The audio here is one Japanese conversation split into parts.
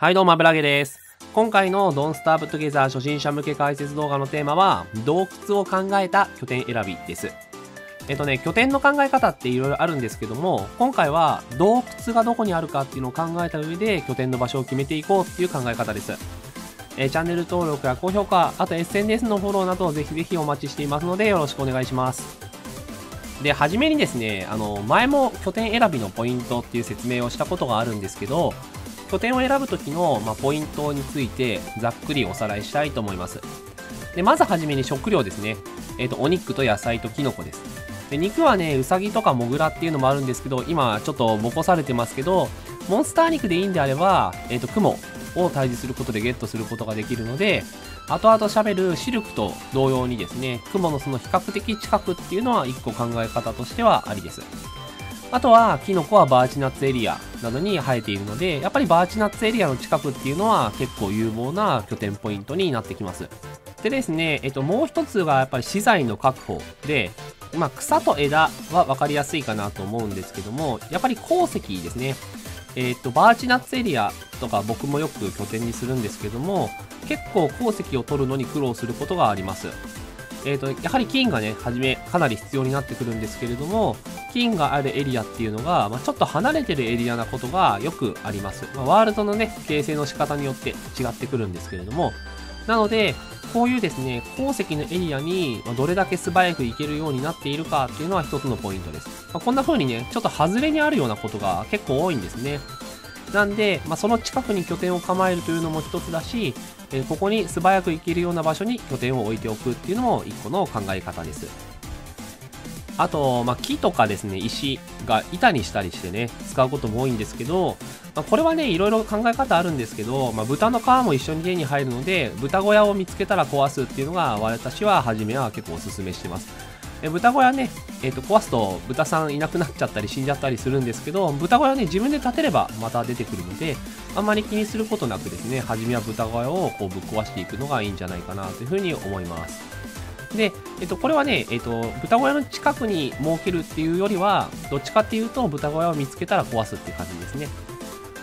はいどうも、油揚げです。今回の Don't Starve Together 初心者向け解説動画のテーマは、洞窟を考えた拠点選びです。えっとね、拠点の考え方っていろいろあるんですけども、今回は洞窟がどこにあるかっていうのを考えた上で拠点の場所を決めていこうっていう考え方です。えチャンネル登録や高評価、あと SNS のフォローなどをぜひぜひお待ちしていますのでよろしくお願いします。で、はじめにですね、あの、前も拠点選びのポイントっていう説明をしたことがあるんですけど、拠点を選ぶ時の、まあ、ポイントについてざっくりおさらいしたいと思います。でまずはじめに食料ですね。え、ー、と、お肉と野菜とキノコです。で肉はね、うさぎとかモグラっていうのもあるんですけど、今ちょっとぼこされてますけど、モンスター肉でいいんであれば、えっ、ー、と、雲を退治することでゲットすることができるので、後々喋るシルクと同様にですね、雲のその比較的近くっていうのは一個考え方としてはありです。あとは、キノコはバーチナッツエリアなどに生えているので、やっぱりバーチナッツエリアの近くっていうのは結構有望な拠点ポイントになってきます。でですね、えっと、もう一つがやっぱり資材の確保で、まあ、草と枝は分かりやすいかなと思うんですけども、やっぱり鉱石ですね。えっと、バーチナッツエリアとか僕もよく拠点にするんですけども、結構鉱石を取るのに苦労することがあります。えっ、ー、と、やはり金がね、はじめかなり必要になってくるんですけれども、金があるエリアっていうのが、まあ、ちょっと離れてるエリアなことがよくあります。まあ、ワールドのね、形成の仕方によって違ってくるんですけれども、なので、こういうですね、鉱石のエリアにどれだけ素早く行けるようになっているかっていうのは一つのポイントです。まあ、こんな風にね、ちょっと外れにあるようなことが結構多いんですね。なんで、まあ、その近くに拠点を構えるというのも一つだし、えー、ここに素早く行けるような場所に拠点を置いておくっていうのも一個の考え方です。あと、まあ、木とかですね、石が板にしたりしてね、使うことも多いんですけど、まあ、これはね、いろいろ考え方あるんですけど、まあ、豚の皮も一緒に家に入るので、豚小屋を見つけたら壊すっていうのが、私は初めは結構おすすめしてます。え豚小屋ね、えー、と壊すと豚さんいなくなっちゃったり死んじゃったりするんですけど豚小屋ね自分で建てればまた出てくるのであんまり気にすることなくですね初めは豚小屋をこうぶっ壊していくのがいいんじゃないかなというふうに思いますで、えっと、これはね、えっと、豚小屋の近くに設けるっていうよりは、どっちかっていうと、豚小屋を見つけたら壊すっていう感じですね。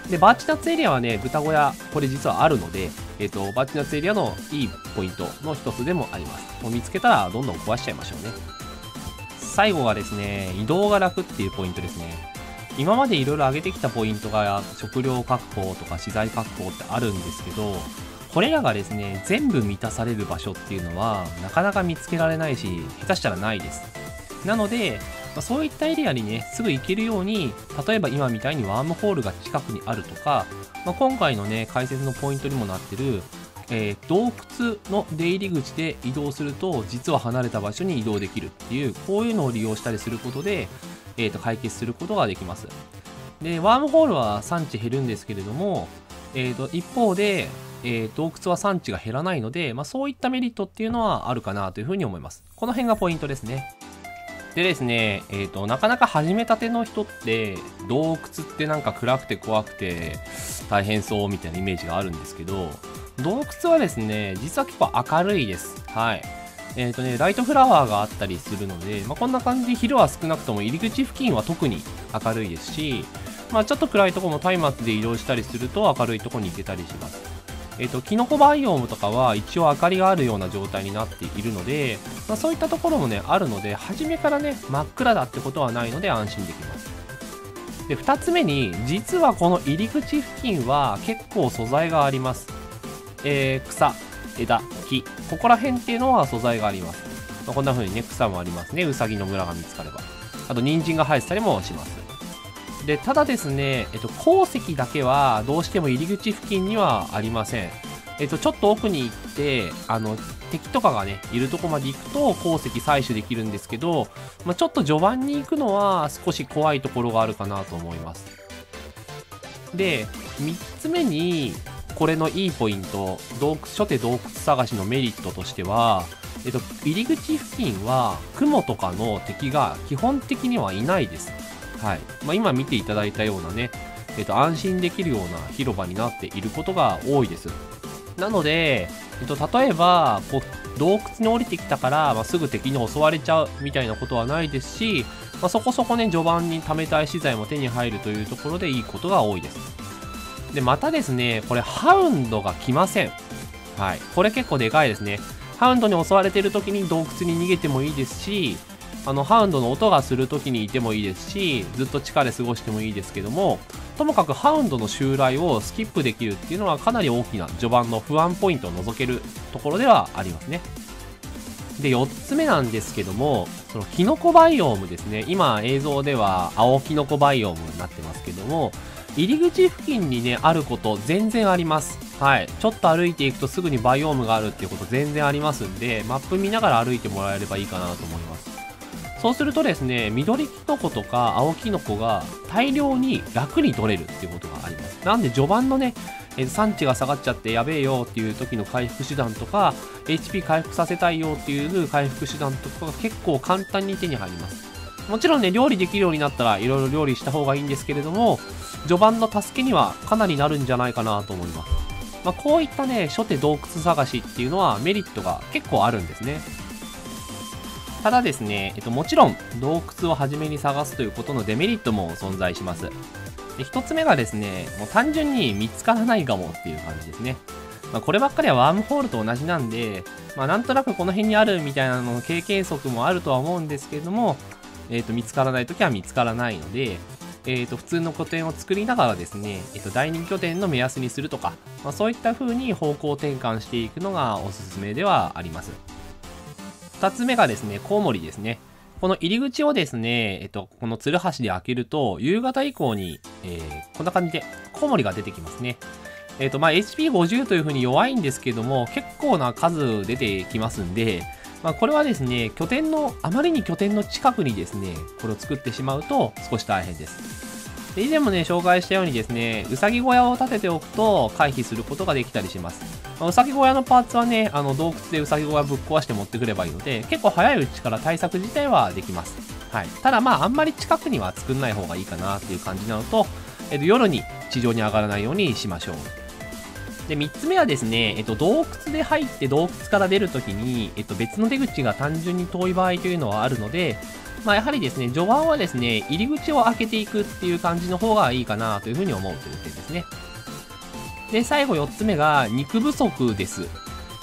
で、バーチナッツエリアはね、豚小屋、これ実はあるので、えっと、バーチナッツエリアのいいポイントの一つでもあります。もう見つけたらどんどん壊しちゃいましょうね。最後がですね、移動が楽っていうポイントですね。今までいろいろ上げてきたポイントが食料確保とか資材確保ってあるんですけど、これらがですね、全部満たされる場所っていうのは、なかなか見つけられないし、下手したらないです。なので、まそういったエリアにね、すぐ行けるように、例えば今みたいにワームホールが近くにあるとか、まあ、今回のね、解説のポイントにもなってる、えー、洞窟の出入り口で移動すると実は離れた場所に移動できるっていうこういうのを利用したりすることで、えー、と解決することができます。でワームホールは産地減るんですけれども、えー、と一方で、えー、洞窟は産地が減らないので、まあ、そういったメリットっていうのはあるかなというふうに思います。この辺がポイントですね。でですね、えーと、なかなか始めたての人って洞窟ってなんか暗くて怖くて大変そうみたいなイメージがあるんですけど洞窟はですね、実は結構明るいです。はい。えっ、ー、とね、ライトフラワーがあったりするので、まあ、こんな感じ昼は少なくとも入り口付近は特に明るいですし、まあ、ちょっと暗いとこも松明で移動したりすると明るいとこに行けたりします。えっ、ー、と、キノコバイオームとかは一応明かりがあるような状態になっているので、まあ、そういったところもね、あるので、初めからね、真っ暗だってことはないので安心できます。で、2つ目に、実はこの入り口付近は結構素材があります。えー、草、枝、木、ここら辺っていうのは素材があります。まあ、こんな風にね、草もありますね。うさぎの村が見つかれば。あと、人参が生えてたりもします。で、ただですね、えっと、鉱石だけはどうしても入り口付近にはありません。えっと、ちょっと奥に行って、あの、敵とかがね、いるとこまで行くと鉱石採取できるんですけど、まあ、ちょっと序盤に行くのは少し怖いところがあるかなと思います。で、3つ目に、これのいいポイント、洞窟、初手洞窟探しのメリットとしては、えっと、入り口付近は雲とかの敵が基本的にはいないです。はい。まあ、今見ていただいたようなね、えっと、安心できるような広場になっていることが多いです。なので、えっと、例えば、こう、洞窟に降りてきたから、まあ、すぐ敵に襲われちゃうみたいなことはないですし、まあ、そこそこね、序盤に貯めたい資材も手に入るというところでいいことが多いです。で、またですね、これ、ハウンドが来ません。はい。これ結構でかいですね。ハウンドに襲われてる時に洞窟に逃げてもいいですし、あの、ハウンドの音がする時にいてもいいですし、ずっと地下で過ごしてもいいですけども、ともかくハウンドの襲来をスキップできるっていうのはかなり大きな序盤の不安ポイントを除けるところではありますね。で、4つ目なんですけども、そのキノコバイオームですね。今映像では青キノコバイオームになってますけども、入り口付近にね、あること全然あります。はい。ちょっと歩いていくとすぐにバイオームがあるっていうこと全然ありますんで、マップ見ながら歩いてもらえればいいかなと思います。そうするとですね、緑キノコとか青キノコが大量に楽に取れるっていうことがあります。なんで序盤のね、え産地が下がっちゃってやべえよっていう時の回復手段とか、HP 回復させたいよっていう回復手段とかが結構簡単に手に入ります。もちろんね、料理できるようになったらいろいろ料理した方がいいんですけれども、序盤の助けにはかなりなるんじゃないかなと思います。まあ、こういったね、初手洞窟探しっていうのはメリットが結構あるんですね。ただですね、えっと、もちろん洞窟を初めに探すということのデメリットも存在します。で、一つ目がですね、もう単純に見つからないかもっていう感じですね。まあ、こればっかりはワームホールと同じなんで、まあ、なんとなくこの辺にあるみたいなの経験則もあるとは思うんですけれども、えっ、ー、と、見つからないときは見つからないので、えっ、ー、と、普通の拠点を作りながらですね、えっ、ー、と、第二拠点の目安にするとか、まあ、そういった風に方向転換していくのがおすすめではあります。二つ目がですね、コウモリですね。この入り口をですね、えっと、このツルハシで開けると、夕方以降に、えー、こんな感じで、コウモリが出てきますね。えっと、まあ、HP50 という風に弱いんですけども、結構な数出てきますんで、まあ、これはですね、拠点の、あまりに拠点の近くにですね、これを作ってしまうと少し大変です。で以前もね、紹介したようにですね、うさぎ小屋を建てておくと回避することができたりします。まあ、うさぎ小屋のパーツはね、あの洞窟でうさぎ小屋ぶっ壊して持ってくればいいので、結構早いうちから対策自体はできます。はい。ただまあ、あんまり近くには作んない方がいいかなっていう感じなのと、えっと、夜に地上に上がらないようにしましょう。で、3つ目はですね、えっと、洞窟で入って洞窟から出るときに、えっと、別の出口が単純に遠い場合というのはあるので、まあ、やはりですね、序盤はですね、入り口を開けていくっていう感じの方がいいかなというふうに思うという点ですね。で、最後4つ目が肉不足です。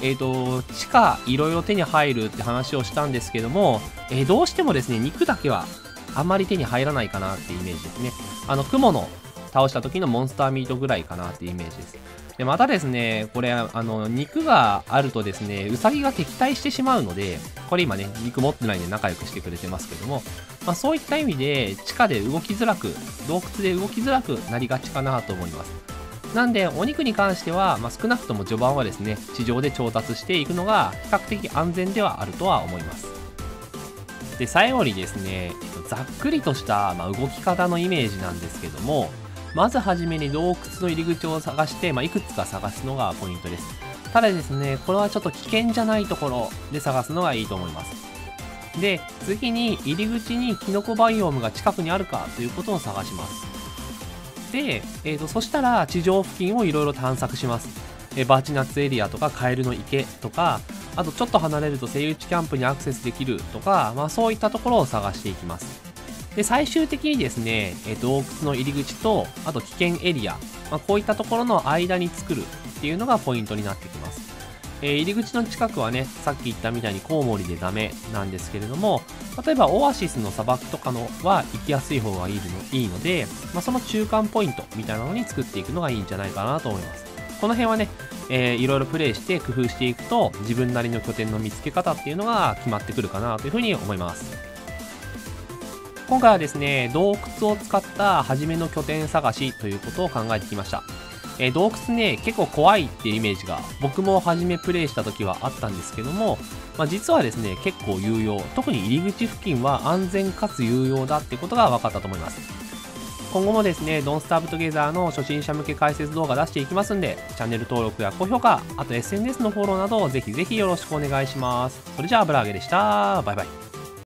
えっ、ー、と、地下いろいろ手に入るって話をしたんですけども、えー、どうしてもですね、肉だけはあんまり手に入らないかなっていうイメージですね。あの、雲の倒した時のモンスターミートぐらいかなっていうイメージです。で、またですね、これ、あの、肉があるとですね、ウサギが敵対してしまうので、これ今ね、肉持ってないんで仲良くしてくれてますけども、まあそういった意味で、地下で動きづらく、洞窟で動きづらくなりがちかなと思います。なんで、お肉に関しては、まあ、少なくとも序盤はですね、地上で調達していくのが比較的安全ではあるとは思います。で、最後にですね、ざっくりとした、まあ、動き方のイメージなんですけども、まずはじめに洞窟の入り口を探して、まあ、いくつか探すのがポイントです。ただですね、これはちょっと危険じゃないところで探すのがいいと思います。で、次に入り口にキノコバイオームが近くにあるかということを探します。で、えーと、そしたら地上付近をいろいろ探索します。えバーチナッツエリアとかカエルの池とか、あとちょっと離れるとセイウチキャンプにアクセスできるとか、まあそういったところを探していきます。で、最終的にですね、え洞窟の入り口と、あと危険エリア、まあ、こういったところの間に作るっていうのがポイントになってきます。えー、入り口の近くはね、さっき言ったみたいにコウモリでダメなんですけれども、例えばオアシスの砂漠とかのは行きやすい方がいいのいいので、まあ、その中間ポイントみたいなのに作っていくのがいいんじゃないかなと思います。この辺はね、えー、いろいろプレイして工夫していくと、自分なりの拠点の見つけ方っていうのが決まってくるかなというふうに思います。今回はですね、洞窟を使った初めの拠点探しということを考えてきました。えー、洞窟ね、結構怖いっていうイメージが僕も初めプレイした時はあったんですけども、まあ、実はですね、結構有用。特に入り口付近は安全かつ有用だってことが分かったと思います。今後もですね、ドンスターブトゲザーの初心者向け解説動画出していきますんで、チャンネル登録や高評価、あと SNS のフォローなどぜひぜひよろしくお願いします。それじゃあ、ブラーゲでした。バイバイ。